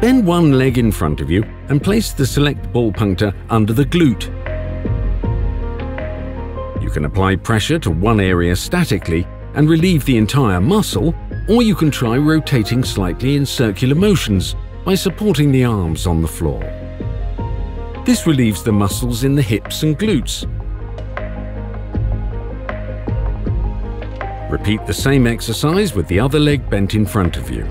Bend one leg in front of you and place the Select Ball Punctur under the glute. You can apply pressure to one area statically and relieve the entire muscle, or you can try rotating slightly in circular motions by supporting the arms on the floor. This relieves the muscles in the hips and glutes. Repeat the same exercise with the other leg bent in front of you.